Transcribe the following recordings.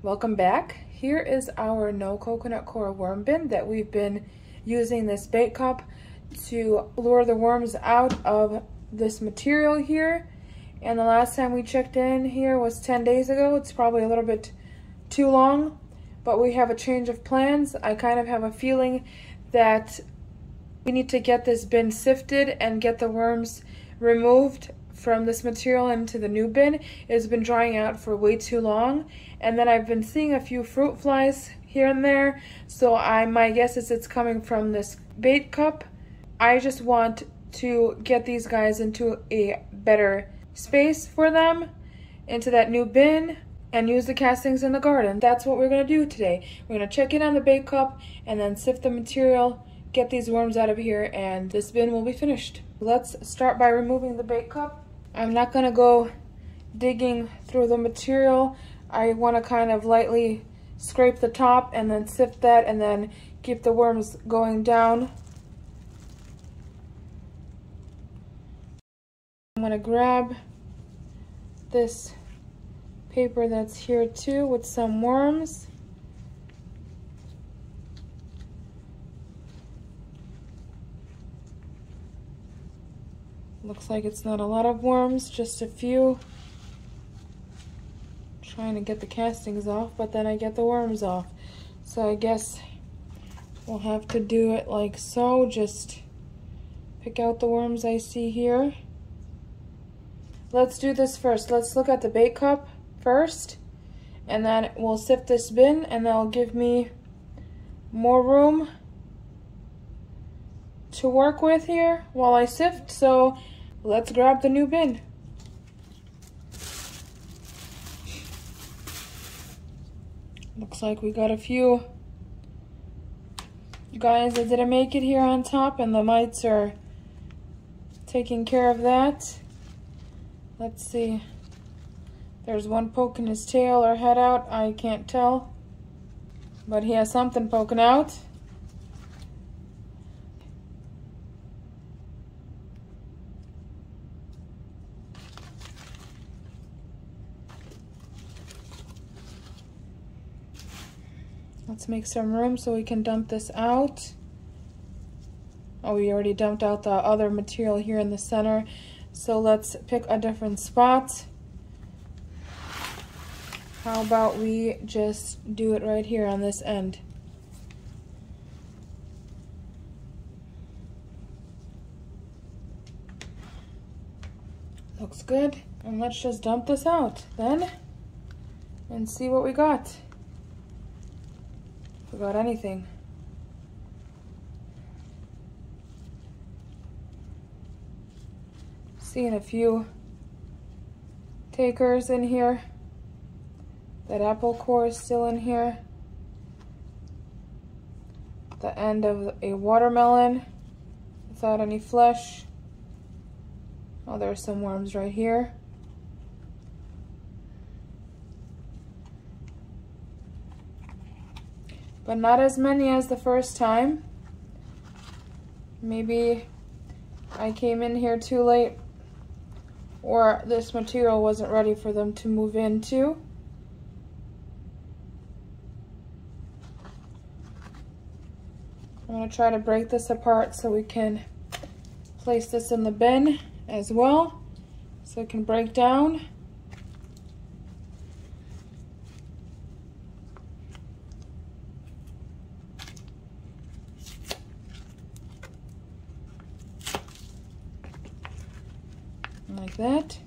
Welcome back. Here is our no coconut coir worm bin that we've been using this bait cup to lure the worms out of this material here. And the last time we checked in here was 10 days ago. It's probably a little bit too long, but we have a change of plans. I kind of have a feeling that we need to get this bin sifted and get the worms removed from this material into the new bin. It's been drying out for way too long. And then I've been seeing a few fruit flies here and there. So I my guess is it's coming from this bait cup. I just want to get these guys into a better space for them, into that new bin, and use the castings in the garden. That's what we're gonna do today. We're gonna check in on the bait cup and then sift the material, get these worms out of here, and this bin will be finished. Let's start by removing the bait cup. I'm not gonna go digging through the material. I wanna kind of lightly scrape the top and then sift that and then keep the worms going down. I'm gonna grab this paper that's here too with some worms. Looks like it's not a lot of worms, just a few. Trying to get the castings off, but then I get the worms off. So I guess we'll have to do it like so, just pick out the worms I see here. Let's do this first. Let's look at the bait cup first, and then we'll sift this bin, and that'll give me more room to work with here while I sift. So let's grab the new bin. Looks like we got a few guys that didn't make it here on top and the mites are taking care of that. Let's see. There's one poking his tail or head out. I can't tell. But he has something poking out. Let's make some room so we can dump this out. Oh, we already dumped out the other material here in the center. So let's pick a different spot. How about we just do it right here on this end? Looks good. And let's just dump this out then and see what we got about anything. Seeing a few takers in here. That apple core is still in here. The end of a watermelon without any flesh. Oh, there's some worms right here. But not as many as the first time. Maybe I came in here too late or this material wasn't ready for them to move into. I'm going to try to break this apart so we can place this in the bin as well so it can break down. like that.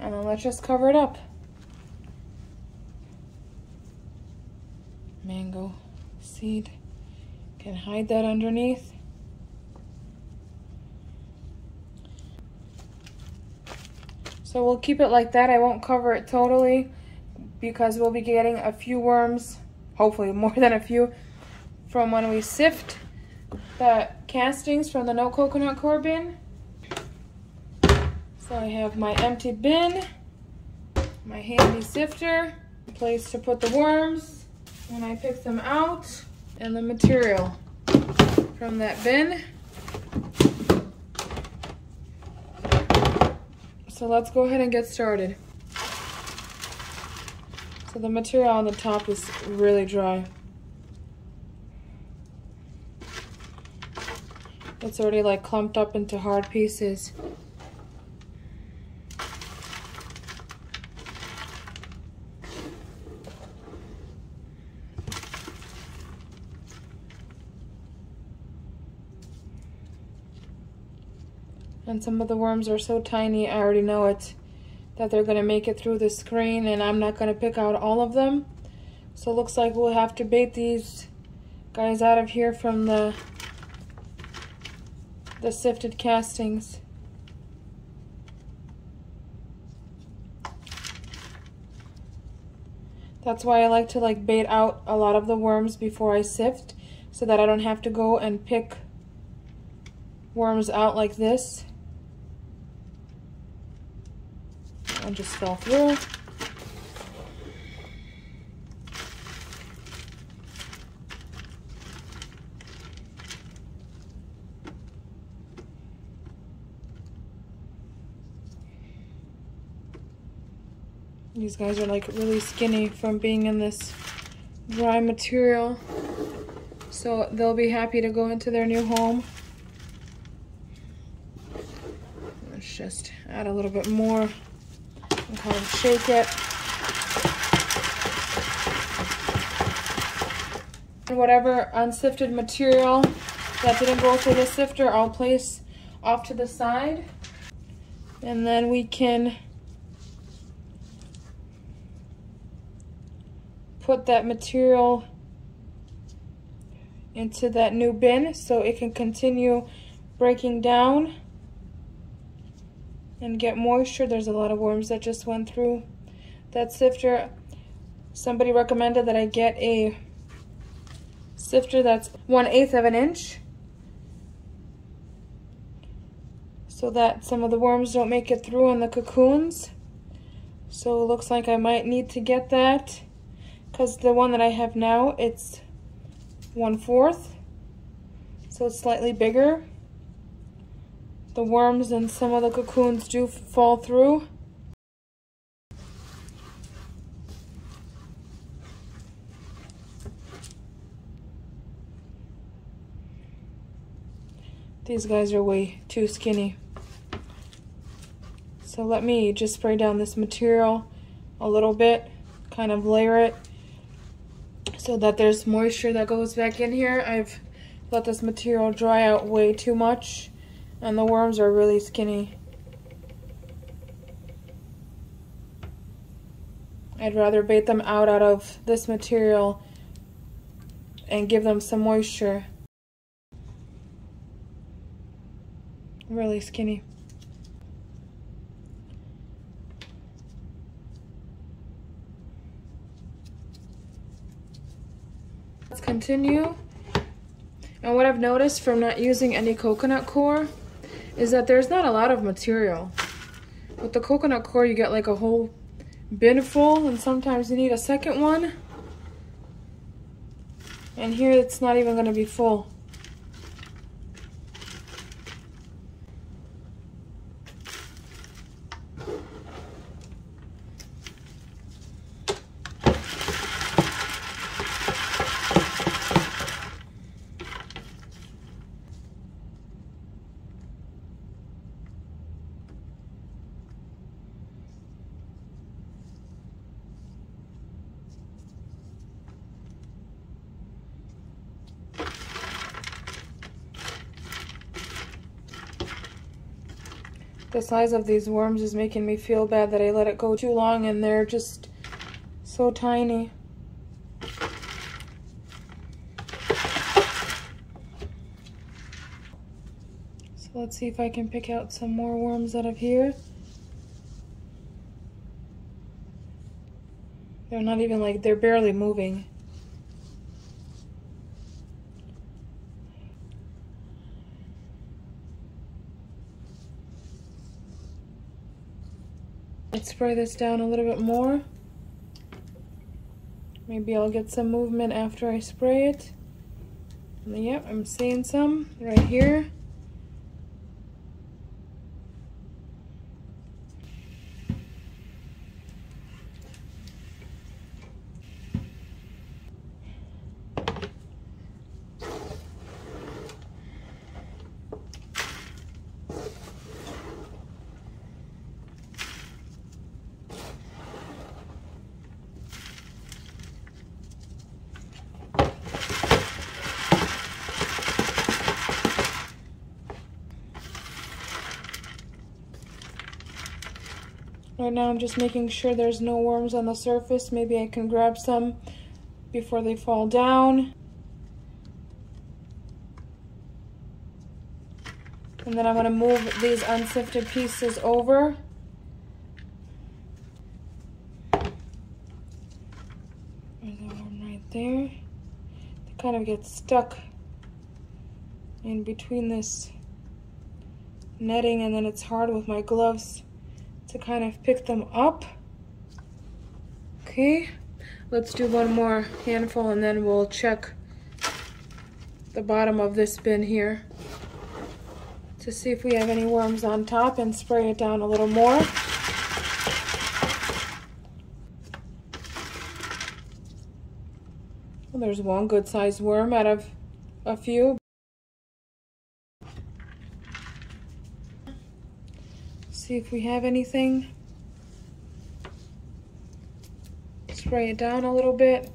And then let's just cover it up. Mango seed. Can hide that underneath. So we'll keep it like that. I won't cover it totally because we'll be getting a few worms, hopefully more than a few, from when we sift the castings from the no coconut coir bin. So I have my empty bin, my handy sifter, place to put the worms when I pick them out, and the material from that bin. So let's go ahead and get started. So the material on the top is really dry. It's already like clumped up into hard pieces. And some of the worms are so tiny, I already know it, that they're gonna make it through the screen and I'm not gonna pick out all of them. So it looks like we'll have to bait these guys out of here from the, the sifted castings. That's why I like to like bait out a lot of the worms before I sift so that I don't have to go and pick worms out like this. And just fell through. These guys are like really skinny from being in this dry material. So they'll be happy to go into their new home. Let's just add a little bit more and kind of shake it. And whatever unsifted material that didn't go through the sifter, I'll place off to the side. And then we can put that material into that new bin so it can continue breaking down and get moisture. There's a lot of worms that just went through that sifter. Somebody recommended that I get a sifter that's 1 8th of an inch so that some of the worms don't make it through in the cocoons. So it looks like I might need to get that because the one that I have now, it's 1 4th. So it's slightly bigger the worms and some of the cocoons do fall through. These guys are way too skinny. So let me just spray down this material a little bit, kind of layer it so that there's moisture that goes back in here. I've let this material dry out way too much. And the worms are really skinny. I'd rather bait them out out of this material and give them some moisture. Really skinny. Let's continue. And what I've noticed from not using any coconut coir is that there's not a lot of material. With the coconut coir, you get like a whole bin full, and sometimes you need a second one. And here it's not even going to be full. The size of these worms is making me feel bad that I let it go too long and they're just so tiny. So let's see if I can pick out some more worms out of here. They're not even like, they're barely moving. Spray this down a little bit more. Maybe I'll get some movement after I spray it. Yep, I'm seeing some right here. Right now I'm just making sure there's no worms on the surface. Maybe I can grab some before they fall down. And then I'm gonna move these unsifted pieces over. There's a worm right there. They kind of get stuck in between this netting and then it's hard with my gloves to kind of pick them up. Okay, let's do one more handful and then we'll check the bottom of this bin here to see if we have any worms on top and spray it down a little more. Well, there's one good sized worm out of a few. See if we have anything. Spray it down a little bit.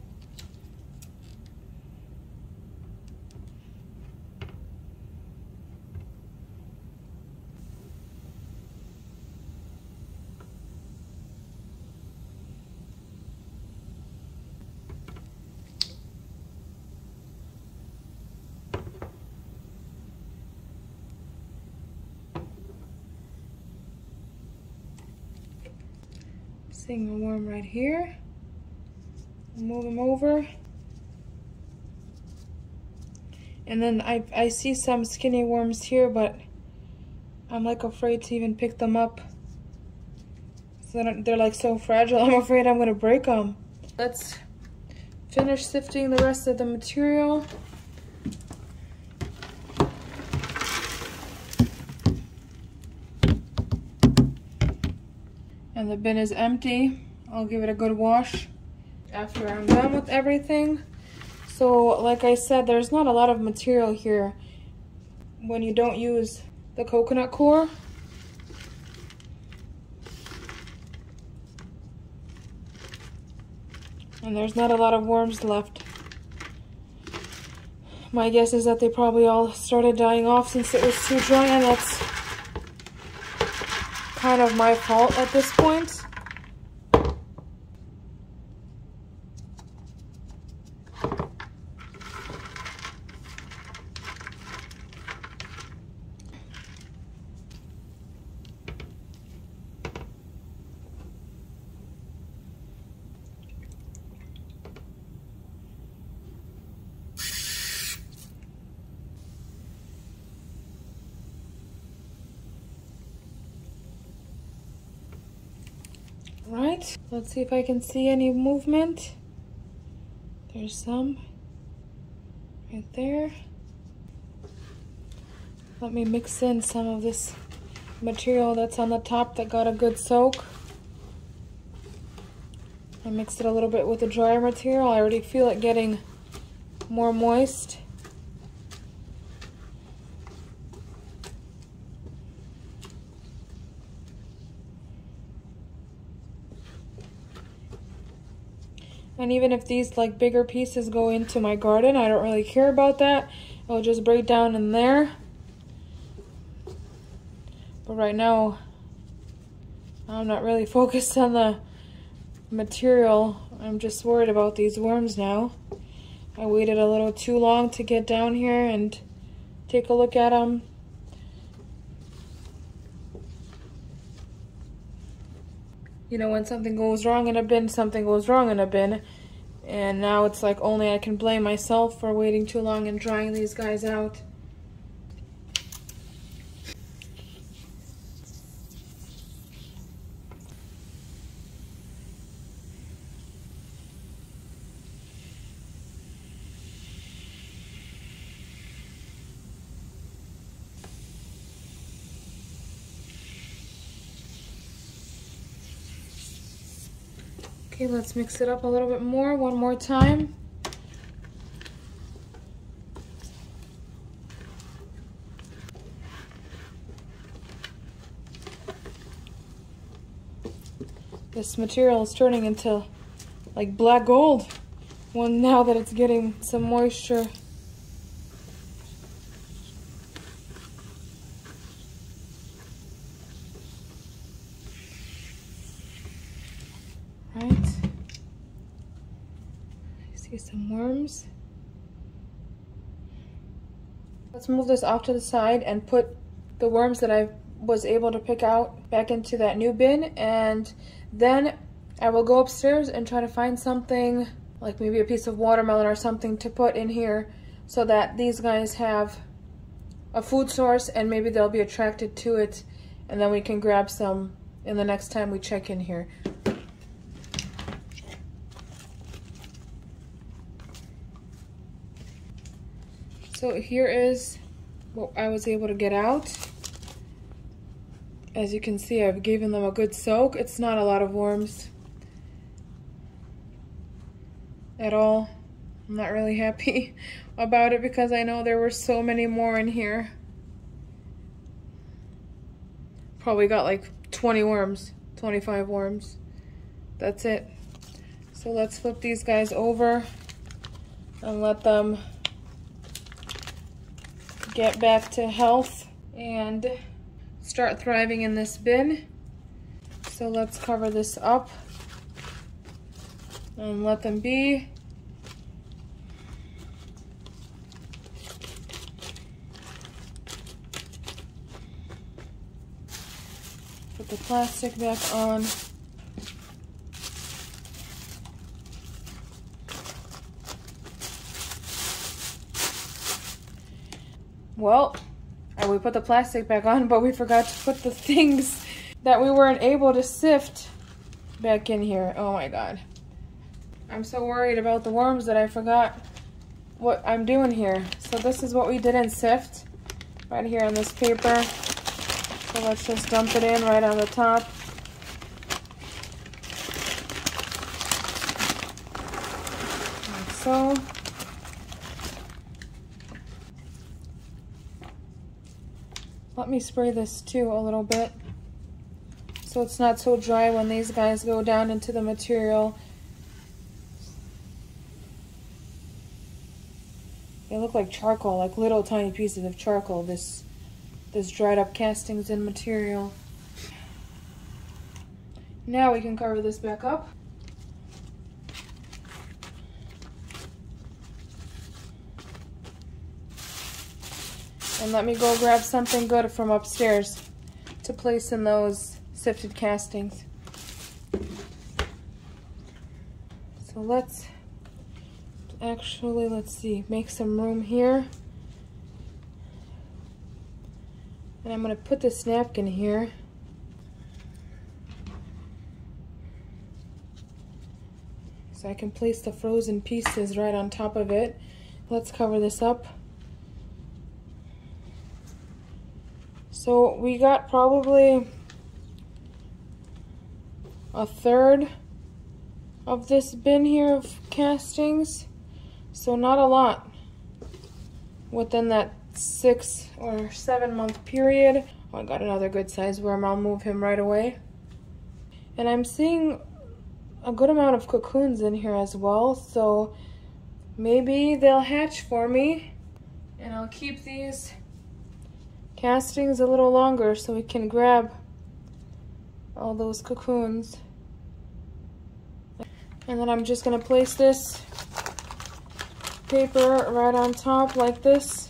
Seeing a worm right here. Move them over. And then I, I see some skinny worms here, but I'm like afraid to even pick them up. So they're like so fragile, I'm afraid I'm gonna break them. Let's finish sifting the rest of the material. And the bin is empty. I'll give it a good wash after I'm done with everything. So like I said, there's not a lot of material here when you don't use the coconut coir. And there's not a lot of worms left. My guess is that they probably all started dying off since it was too dry and that's kind of my fault at this point. Right, let's see if I can see any movement. There's some right there. Let me mix in some of this material that's on the top that got a good soak. I mixed it a little bit with the dryer material. I already feel it getting more moist. And even if these like bigger pieces go into my garden, I don't really care about that. It'll just break down in there. But right now, I'm not really focused on the material. I'm just worried about these worms now. I waited a little too long to get down here and take a look at them. You know, when something goes wrong in a bin, something goes wrong in a bin. And now it's like only I can blame myself for waiting too long and drying these guys out. Okay, let's mix it up a little bit more, one more time. This material is turning into like black gold one now that it's getting some moisture. See some worms. Let's move this off to the side and put the worms that I was able to pick out back into that new bin and then I will go upstairs and try to find something like maybe a piece of watermelon or something to put in here so that these guys have a food source and maybe they'll be attracted to it and then we can grab some in the next time we check in here. So here is what I was able to get out. As you can see, I've given them a good soak. It's not a lot of worms at all. I'm not really happy about it because I know there were so many more in here. Probably got like 20 worms, 25 worms. That's it. So let's flip these guys over and let them get back to health and start thriving in this bin. So let's cover this up and let them be. Put the plastic back on. Well, we put the plastic back on, but we forgot to put the things that we weren't able to sift back in here. Oh my God. I'm so worried about the worms that I forgot what I'm doing here. So this is what we did in sift right here on this paper. So let's just dump it in right on the top. Like so. Let me spray this too a little bit so it's not so dry when these guys go down into the material. They look like charcoal, like little tiny pieces of charcoal, this, this dried up castings and material. Now we can cover this back up. And let me go grab something good from upstairs to place in those sifted castings. So let's actually, let's see, make some room here. And I'm going to put this napkin here. So I can place the frozen pieces right on top of it. Let's cover this up. So we got probably a third of this bin here of castings. So not a lot within that six or seven month period. Oh, I got another good size worm. I'll move him right away. And I'm seeing a good amount of cocoons in here as well. So maybe they'll hatch for me and I'll keep these castings a little longer so we can grab all those cocoons. And then I'm just gonna place this paper right on top like this,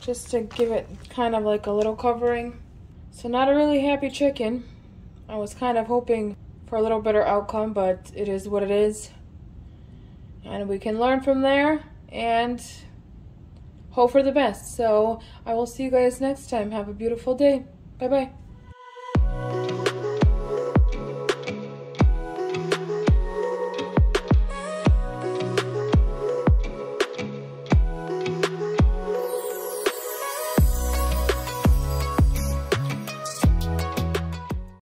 just to give it kind of like a little covering. So not a really happy chicken. I was kind of hoping for a little better outcome, but it is what it is. And we can learn from there and hope for the best. So I will see you guys next time. Have a beautiful day. Bye-bye.